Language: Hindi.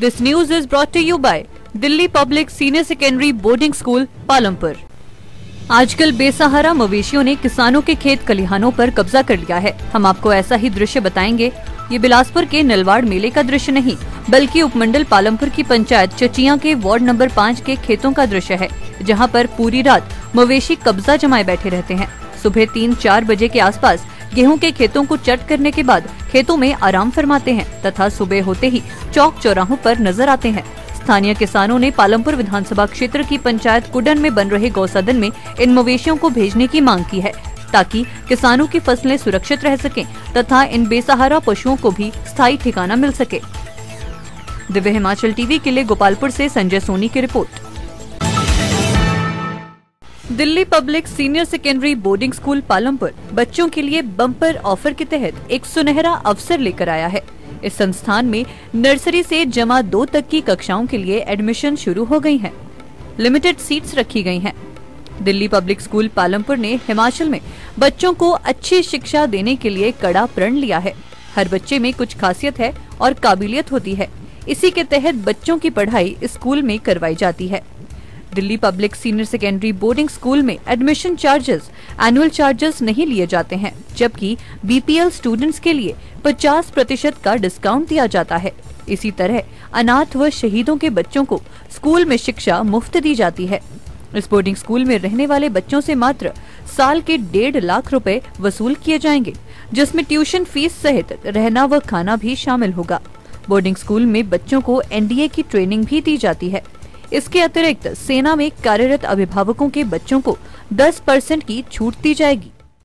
This news is brought to you by Delhi public senior secondary boarding school Palampur आजकल बेसहारा मवेशियों ने किसानों के खेत खलिहानों पर कब्जा कर लिया है। हम आपको ऐसा ही दृश्य बताएँगे। ये बिलासपुर के नलवाड़ मेले का दृश्य नहीं, बल्कि उपमंडल पालमपुर की पंचायत चचिया के वार्ड नंबर पाँच के खेतों का दृश्य है, जहाँ पर पूरी रात मवेशी कब्जा जमाए बैठे रहते हैं। सुबह तीन चार बजे के आसपास गेहूँ के खेतों को चट करने के बाद खेतों में आराम फरमाते हैं तथा सुबह होते ही चौक चौराहों पर नज़र आते हैं। स्थानीय किसानों ने पालमपुर विधानसभा क्षेत्र की पंचायत कुडन में बन रहे गौसदन में इन मवेशियों को भेजने की मांग की है, ताकि किसानों की फ़सलें सुरक्षित रह सकें तथा इन बेसहारा पशुओं को भी स्थायी ठिकाना मिल सके। दिव्य हिमाचल टीवी के लिए गोपालपुर से संजय सोनी की report. Delhi public senior secondary boarding school Palampur बच्चों के लिए बम्पर ऑफ़र के तहत एक सुनहरा अवसर लेकर आया है इस संस्थान में नर्सरी से जमा दो तक की कक्षाओं के लिए एडमिशन शुरू हो गई हैं। लिमिटेड सीट्स रखी गई हैं। दिल्ली पब्लिक स्कूल पालमपुर ने हिमाचल में बच्चों को अच्छी शिक्षा देने के लिए कड़ा प्रण लिया है हर बच्चे में कुछ खासियत है और काबिलियत होती है इसी के तहत बच्चों की पढ़ाई स्कूल में करवाई जाती है Delhi public senior secondary boarding school में एडमिशन चार्जेस एनुअल चार्जेस नहीं लिए जाते हैं, जबकि बीपीएल स्टूडेंट्स के लिए 50 प्रतिशत का डिस्काउंट दिया जाता है। इसी तरह अनाथ व शहीदों के बच्चों को स्कूल में शिक्षा मुफ़्त दी जाती है। इस बोर्डिंग स्कूल में रहने वाले बच्चों से मात्र साल के डेढ़ लाख रुपए वसूल किए जाएँगे, जिसमें ट्यूशन फ़ीस सहित रहना व खाना भी शामिल होगा। बोर्डिंग स्कूल में बच्चों को एनडीए की ट्रेनिंग भी दी जाती है। इसके अतिरिक्त सेना में कार्यरत अभिभावकों के बच्चों को 10 परसेंट की छूट दी जाएगी।